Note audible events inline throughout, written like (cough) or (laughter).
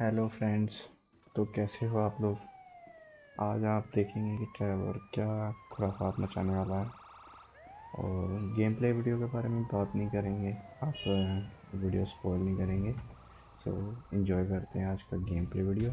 Hello friends तो कैसे हो आप लोग? आज आप देखेंगे कि ट्रेवर क्या खुराफात मचाने वाला है। और गेम प्ले वीडियो के बारे में बात नहीं करेंगे, आप वीडियो स्पॉइल नहीं करेंगे। सो इन्जॉय करते हैं आज का game play video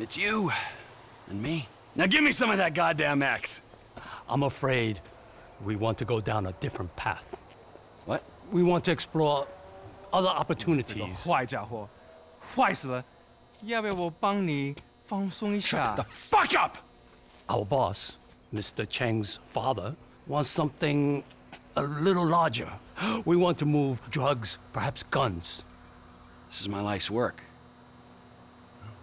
it's you and me. Now give me some of that goddamn X. I'm afraid we want to go down a different path. What? We want to explore other 这个 opportunities. 坏家伙，坏死了！要不要我帮你放松一下 The？fuck up! Our boss, Mr. Cheng's father, wants something a little larger. (gasps) We want to move drugs, perhaps guns. This is my life's work.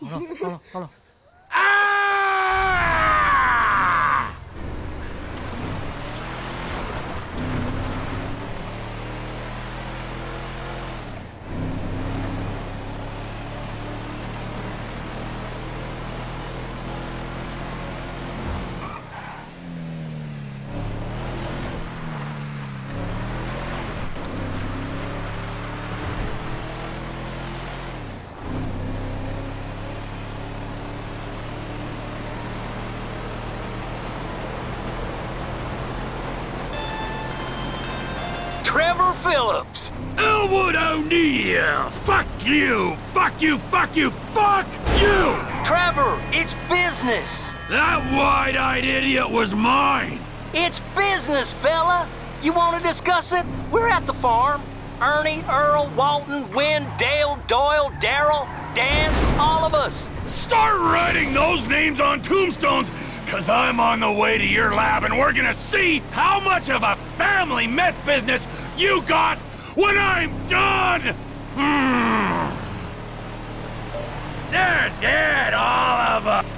好了好了好了。啊！Trevor Phillips. Elwood O'Neill! Fuck you! Fuck you! Fuck you! Fuck you! Trevor, it's business. That wide-eyed idiot was mine! It's business, fella. You want to discuss it? We're at the farm. Ernie, Earl, Walton, Wynn, Dale, Doyle, Daryl, Dan, all of us. Start writing those names on tombstones, cause I'm on the way to your lab and we're gonna see how much of a family meth business you got when I'm done! Hmm. They're dead, all of them!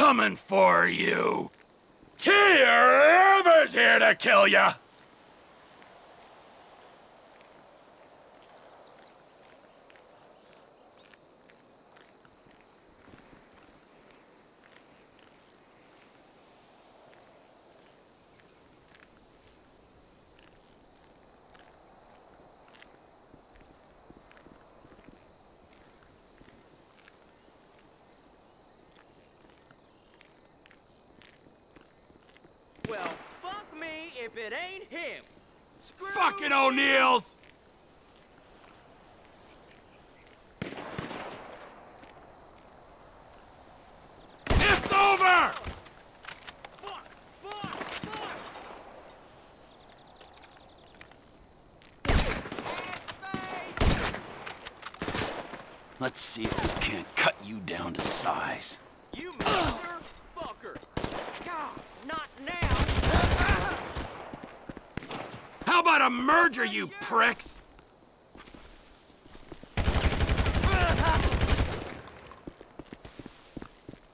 coming for you! Whoever's here to kill ya! Well, fuck me if it ain't him. Screw Fucking O'Neills! It's over! Fuck! Fuck! Fuck! Let's see if we can't cut you down to size. You motherfucker! God, not now! Merger, you pricks?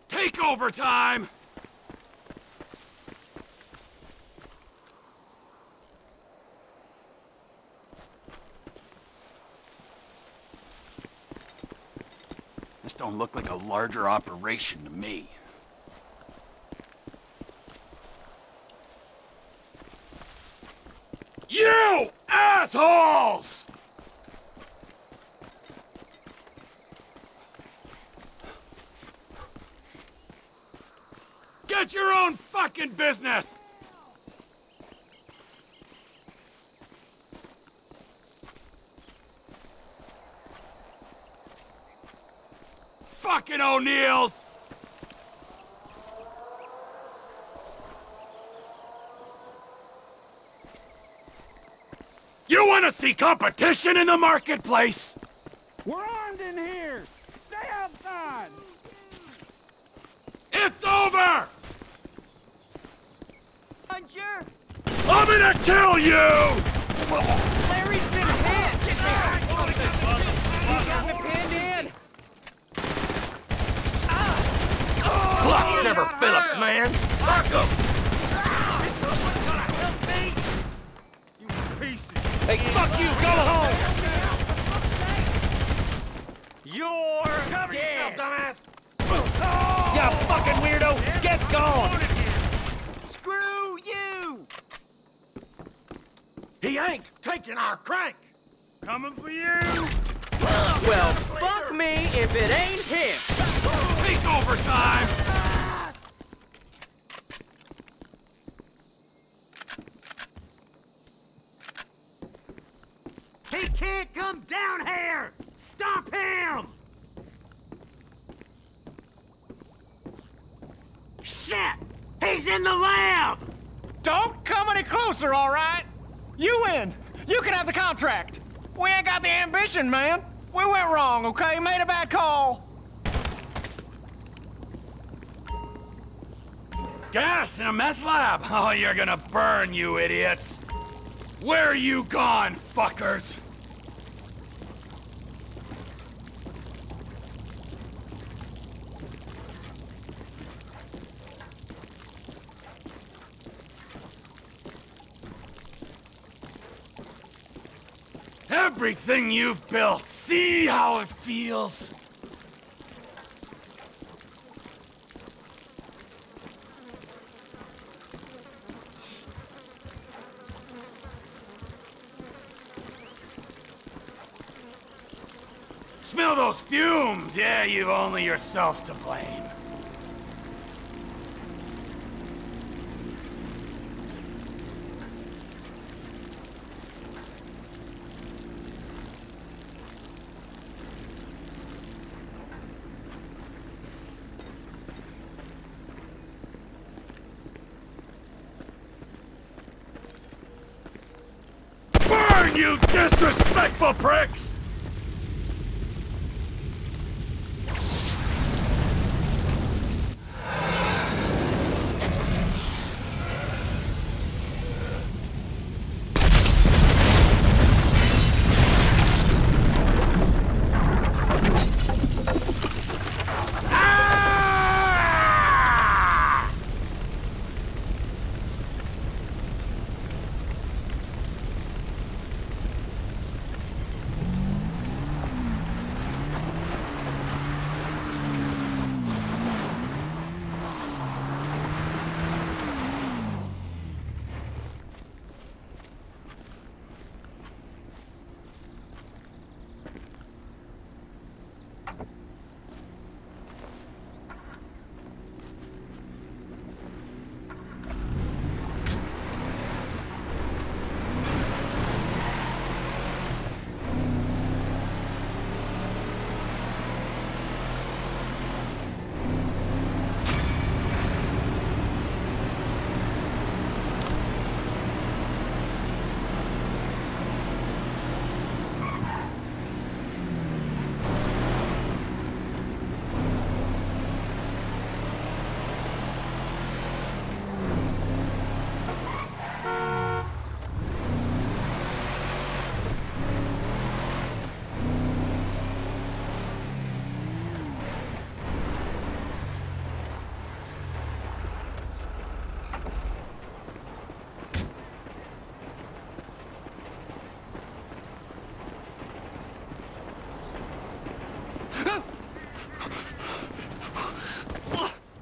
Take over time! This don't look like a larger operation to me. You assholes! Get your own fucking business! Fucking O'Neills! You want to see competition in the marketplace? We're armed in here! Stay outside! It's over! Puncher! I'm gonna kill you! Larry's been hit! You got me pinned in! Ah. Fuck Trevor Phillips, man! Fuck him! Hey, fuck you! Go home! You're dead! dumbass! You fucking weirdo! Get gone! Screw you! He ain't taking our crank! Coming for you! Well, fuck me if it ain't him! Take over time! He can't come down here! Stop him! Shit! He's in the lab! Don't come any closer, all right? You win. You can have the contract. We ain't got the ambition, man. We went wrong, okay? Made a bad call. Gas in a meth lab? (laughs) Oh, you're gonna burn, you idiots! Where are you gone, fuckers? Everything you've built, see how it feels? Smell those fumes! Yeah, you've only yourselves to blame. Burn, you disrespectful pricks! Ah!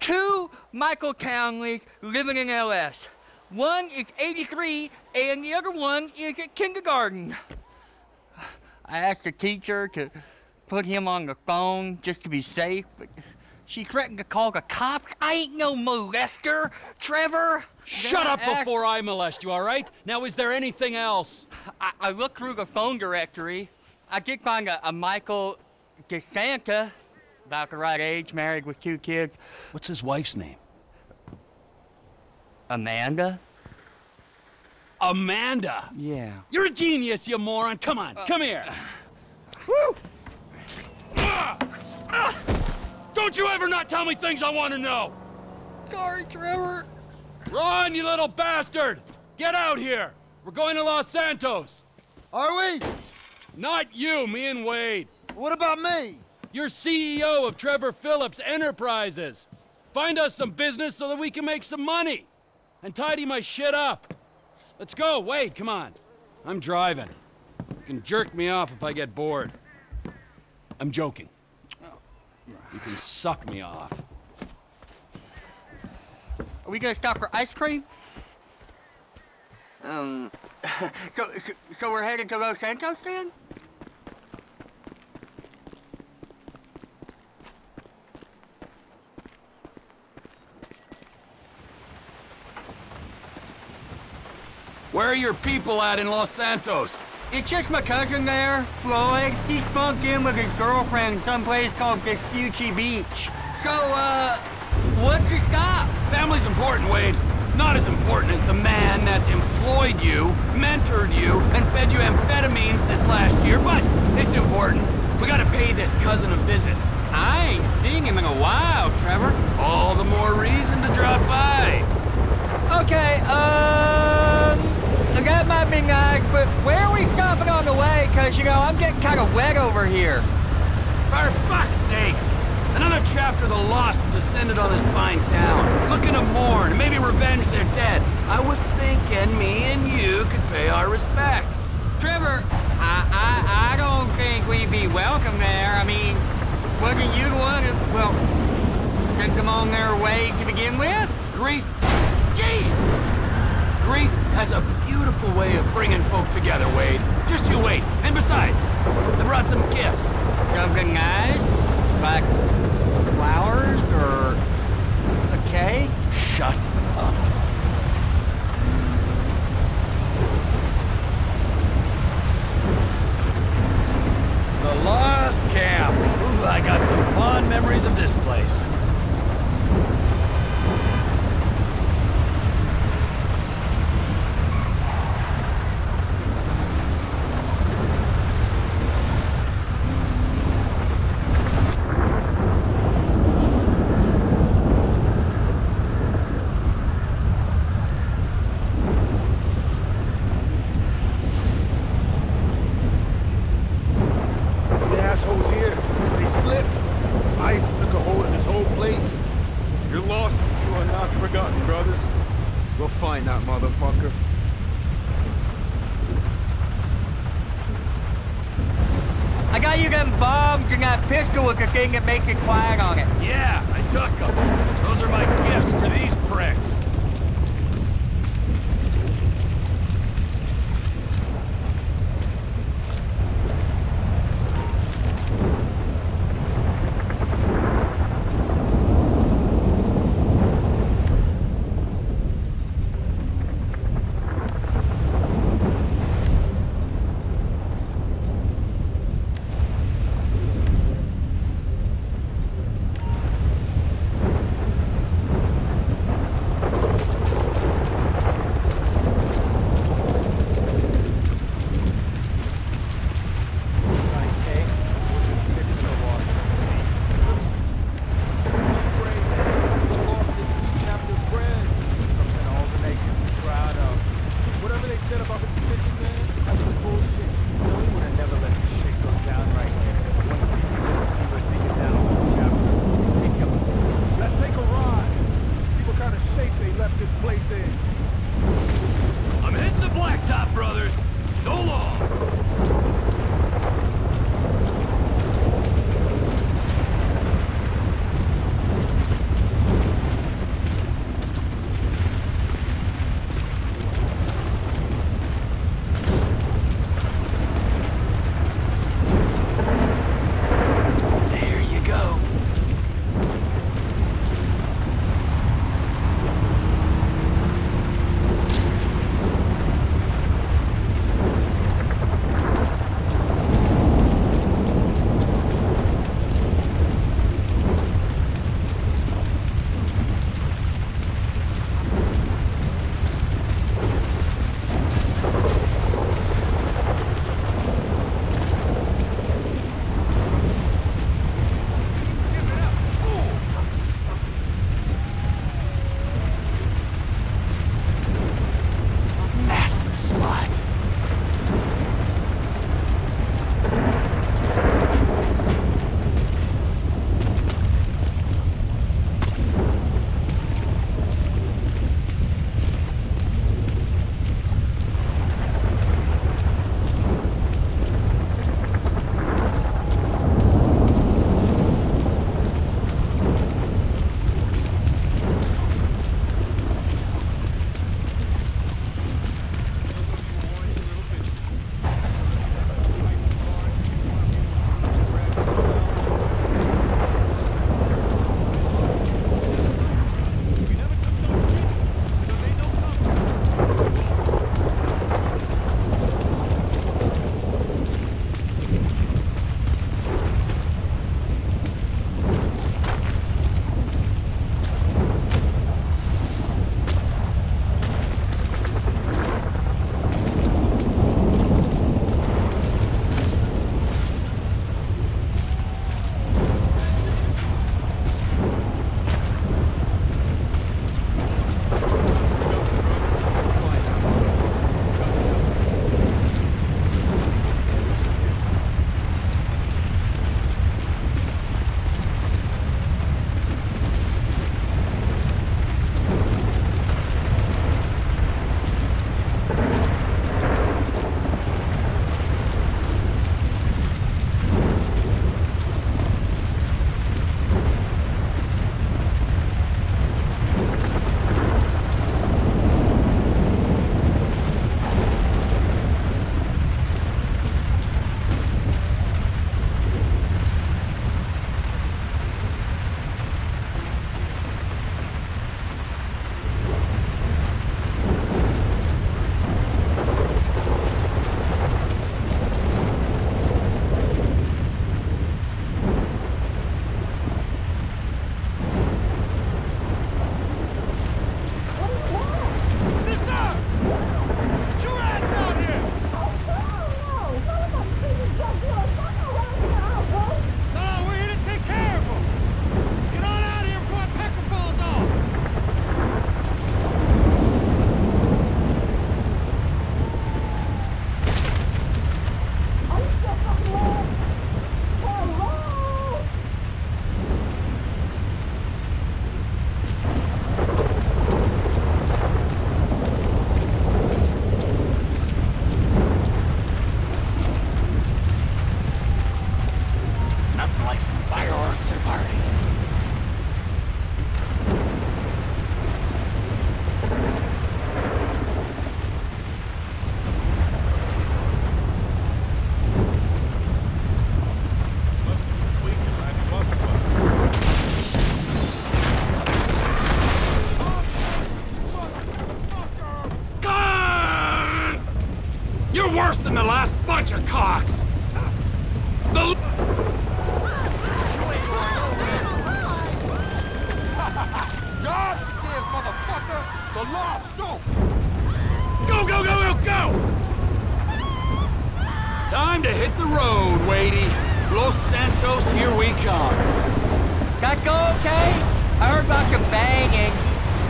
two Michael Townleys living in LS. One is 83 and the other one is at kindergarten. I asked the teacher to put him on the phone just to be safe, but she threatened to call the cops. I ain't no molester, Trevor. Shut Then up I asked- before I molest you, all right? Now, is there anything else? I, I looked through the phone directory. I did find a, a Michael DeSanta, about the right age, married with two kids. What's his wife's name? Amanda? Amanda! Yeah. You're a genius, you moron! Come on, come here! (sighs) Woo! Ah! Ah! Don't you ever not tell me things I want to know! Sorry, Trevor. Run, you little bastard! Get out here! We're going to Los Santos! Are we? Not you, me and Wade. What about me? You're CEO of Trevor Phillips Enterprises. Find us some business so that we can make some money. And tidy my shit up. Let's go, Wade, come on. I'm driving. You can jerk me off if I get bored. I'm joking. You can suck me off. Are we gonna stop for ice cream? Um, (laughs) so, so, we're headed to Los Santos then? Where are your people at in Los Santos? It's just my cousin there, Floyd. He's bunked in with his girlfriend someplace called Vespucci Beach. So, uh, what's the stop? Family's important, Wade. Not as important as the man that's employed you, mentored you, and fed you amphetamines this last year, but it's important. We gotta pay this cousin a visit. I ain't seen him in a while, Trevor. All the more reason to drop by. Okay, um... That might be nice, but where are we stopping on the way? Because, you know, I'm getting kind of wet over here. For fuck's sakes! Another chapter of the lost have descended on this fine town, looking to mourn, and maybe revenge their dead. I was thinking me and you could pay our respects. Trevor, I, I, I don't think we'd be welcome there. I mean, wasn't you the one who, well, sent them on their way to begin with? Grief... Gee! Grief has a beautiful way of bringing folk together, Wade. Just you wait. And besides, I brought them gifts. Something nice? Like flowers or a cake? Shut up. The Lost Camp. Ooh, I got some fond memories of this place. The assholes here, they slipped. Ice took a hold of this whole place. You're lost, you are not forgotten, brothers. We'll find that motherfucker. I got you them bombs and that pistol with the thing that makes it quiet on it. Yeah, I took them. Those are my gifts for these pricks. Okay? I heard about the banging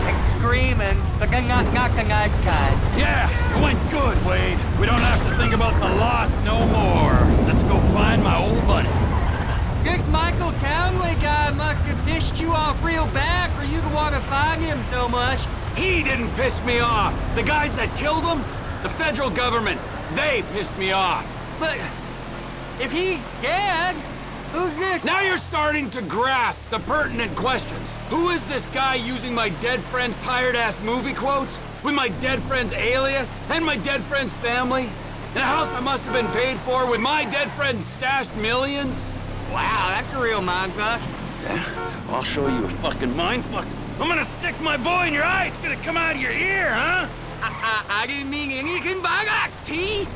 and screaming, but then not, not the nice kind. Yeah, it went good, Wade. We don't have to think about the loss no more. Let's go find my old buddy. This Michael Townley guy must have pissed you off real bad for you to want to find him so much. He didn't piss me off. The guys that killed him, the federal government, they pissed me off. But if he's dead? Now you're starting to grasp the pertinent questions. Who is this guy using my dead friend's tired-ass movie quotes? With my dead friend's alias? And my dead friend's family? In a house that must have been paid for with my dead friend's stashed millions? Wow, that's a real mindfuck. Yeah, I'll show you a fucking mindfuck. I'm gonna stick my boy in your eye. It's gonna come out of your ear, huh? I, I, I didn't mean anything by that, T.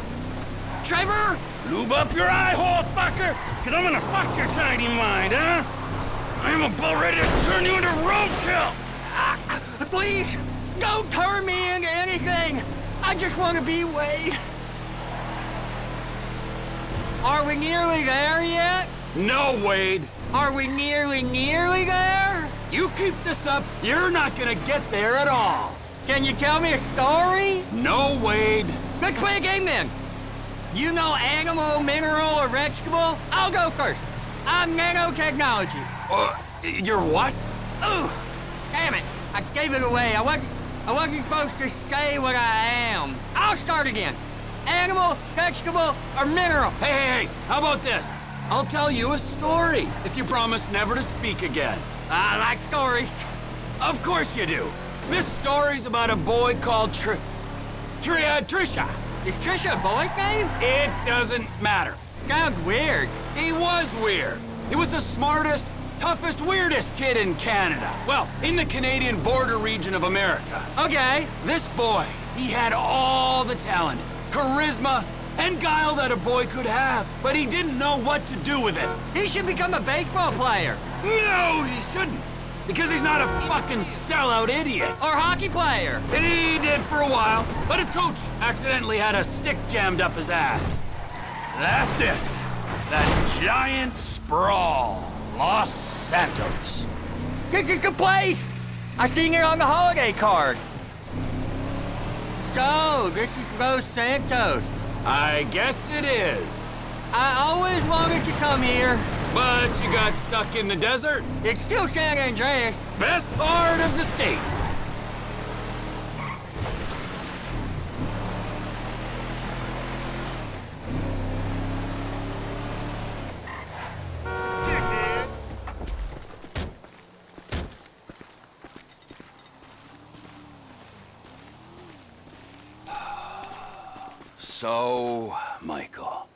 Trevor? Lube up your eye hole, fucker, because I'm gonna fuck your tiny mind, huh? I'm about ready to turn you into roadkill! Uh, please, don't turn me into anything. I just want to be Wade. Are we nearly there yet? No, Wade. Are we nearly, nearly there? You keep this up, you're not gonna get there at all. Can you tell me a story? No, Wade. Let's play a game then. You know animal, mineral, or vegetable? I'll go first. I'm nanotechnology. Uh, you're what? Ooh, damn it. I gave it away. I wasn't, I wasn't supposed to say what I am. I'll start again. Animal, vegetable, or mineral? Hey, hey, hey, how about this? I'll tell you a story if you promise never to speak again. I like stories. Of course you do. This story's about a boy called Tr... Tr... Uh, Trisha. Is Trisha a boy's name? It doesn't matter. Sounds weird. He was weird. He was the smartest, toughest, weirdest kid in Canada. Well, in the Canadian border region of America. Okay. This boy, he had all the talent, charisma, and guile that a boy could have, but he didn't know what to do with it. He should become a baseball player. No, he shouldn't. Because he's not a fucking sellout idiot. Or hockey player. He did for a while, but his coach accidentally had a stick jammed up his ass. That's it. That giant sprawl. Los Santos. This is the place! I seen it on the holiday card. So, this is Los Santos. I guess it is. I always wanted to come here. But you got stuck in the desert? It's still San Andreas. Best part of the state. So, Michael,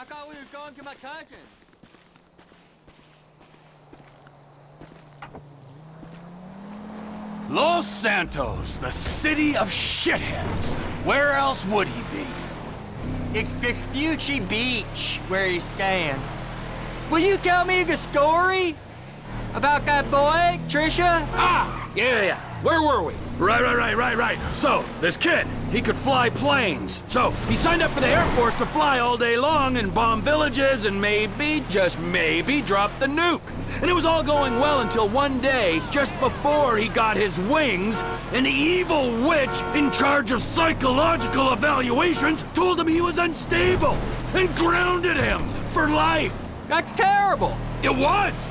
I thought we were going to my cousin. Los Santos, the city of shitheads. Where else would he be? It's Vespucci Beach where he's staying. Will you tell me the story? About that boy, Trisha? Ah, yeah, yeah. Where were we? Right, right, right, right, right. So, this kid, he could fly planes. So, he signed up for the Air Force to fly all day long and bomb villages and maybe, just maybe, drop the nuke. And it was all going well until one day, just before he got his wings, an evil witch in charge of psychological evaluations told him he was unstable and grounded him for life. That's terrible. It was.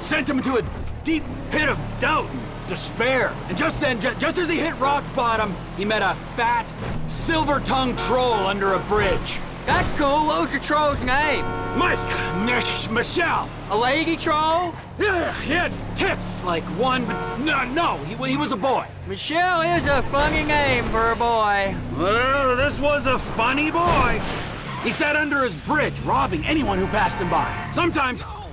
Sent him into a deep pit of doubt despair. And just then, ju just as he hit rock bottom, he met a fat, silver-tongued troll under a bridge. That's cool. What was the troll's name? Mike! Mish- Michelle! A lady troll? Yeah, he had tits like one, but no, no, he, he was a boy. Michelle is a funny name for a boy. Well, this was a funny boy. He sat under his bridge, robbing anyone who passed him by. Sometimes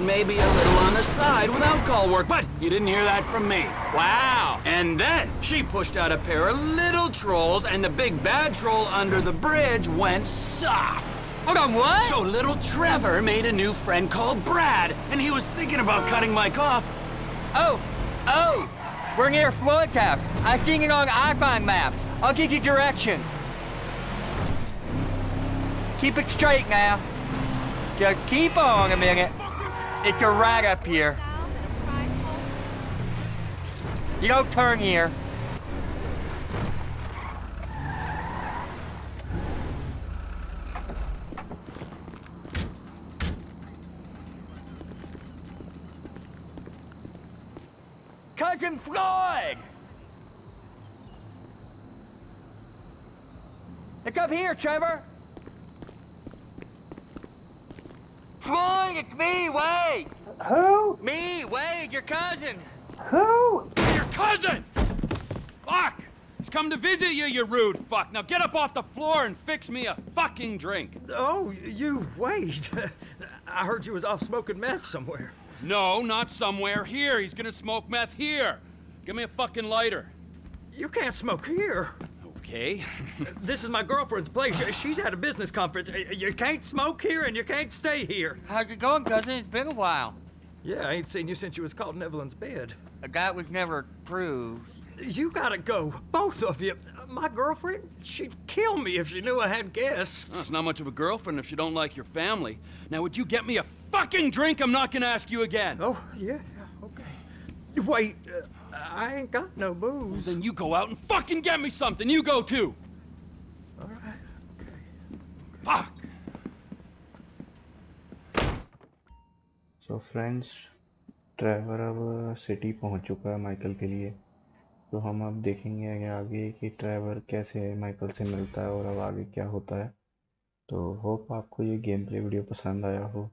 Maybe a little on the side without call work, but you didn't hear that from me. Wow. And then she pushed out a pair of little trolls, and the big bad troll under the bridge went soft. Hold on, what? So little Trevor made a new friend called Brad, and he was thinking about cutting Mike off. Oh, oh, we're near Floyd's house. I seen it on iPhone maps. I'll give you directions. Keep it straight now. Just keep on a minute. It's a right up here. You don't turn here. Cousin Floyd! It's up here, Trevor! Floyd, it's me, Wade! Who? Me, Wade, your cousin! Who? Your cousin! Fuck! He's come to visit you, you rude fuck. Now get up off the floor and fix me a fucking drink. Oh, you, Wade. (laughs) I heard you was off smoking meth somewhere. No, not somewhere. Here. He's gonna smoke meth here. Give me a fucking lighter. You can't smoke here. Okay. (laughs) This is my girlfriend's place. She's at a business conference. You can't smoke here and you can't stay here. How's it going, cousin? It's been a while. Yeah, I ain't seen you since you was caught in Evelyn's bed. That was never proved. You gotta go, both of you. My girlfriend, she'd kill me if she knew I had guests. That's not much of a girlfriend if she don't like your family. Now, would you get me a fucking drink? I'm not gonna ask you again. Oh, yeah, yeah, okay. Wait, uh, I ain't got no booze. Well, Then you go out and fucking get me something. You go too. All right, okay. Fuck. So friends Trevor अब city पहुँच चुका है Michael के लिए तो हम अब देखेंगे आगे आगे कि ट्रैवर कैसे माइकल से मिलता है और अब आगे क्या होता है तो होप आपको ये गेम प्ले वीडियो पसंद आया हो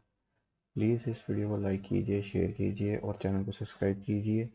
प्लीज़ इस वीडियो को लाइक कीजिए शेयर कीजिए और चैनल को सब्सक्राइब कीजिए